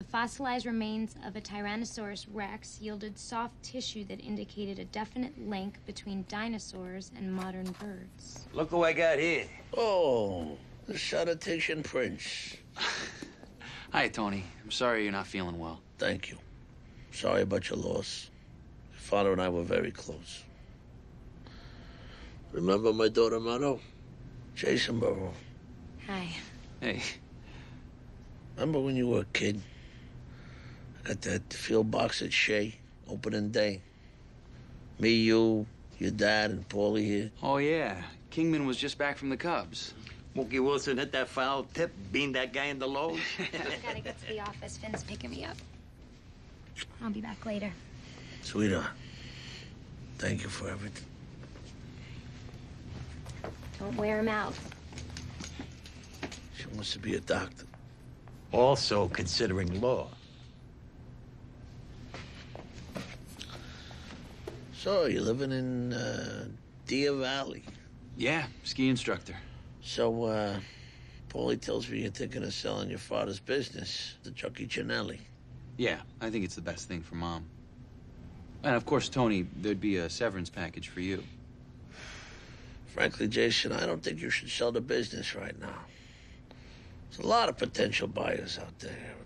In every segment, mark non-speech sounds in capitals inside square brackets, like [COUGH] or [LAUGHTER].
The fossilized remains of a Tyrannosaurus rex yielded soft tissue that indicated a definite link between dinosaurs and modern birds. Look who I got here. Oh, the Sanitation Prince. Hi, Tony. I'm sorry you're not feeling well. Thank you. Sorry about your loss. Your father and I were very close. Remember my daughter Meadow? Jason Barone. Hi. Hey, Remember when you were a kid? I got that field box at Shea, opening day. Me, you, your dad, and Paulie here. oh yeah, Kingman was just back from the Cubs. Mookie Wilson hit that foul tip, beamed that guy in the lows. [LAUGHS] I gotta get to the office. Finn's picking me up. I'll be back later. Sweetheart, thank you for everything. Don't wear him out. She wants to be a doctor. also considering law. So, you're living in uh, Deer Valley. Yeah, ski instructor. So, uh, Paulie tells me you're thinking of selling your father's business to Chucky Chinelli. Yeah, I think it's the best thing for mom. And of course, Tony, there'd be a severance package for you. Frankly, Jason, I don't think you should sell the business right now. There's a lot of potential buyers out there.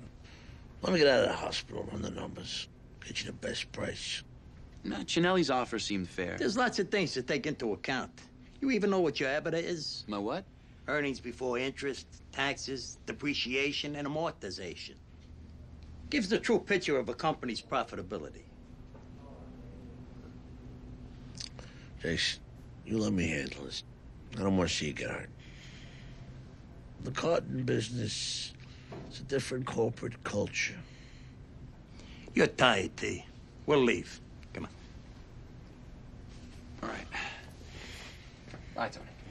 Let me get out of the hospital, run the numbers, get you the best price. No, Chinelli's offer seemed fair. There's lots of things to take into account. You even know what your EBITDA is? My what? Earnings before interest, taxes, depreciation, and amortization. Gives the true picture of a company's profitability. Jason, you let me handle this. I don't want to see you get hurt. The carting business is a different corporate culture. You're tired, T. We'll leave. All right. Bye, Tony.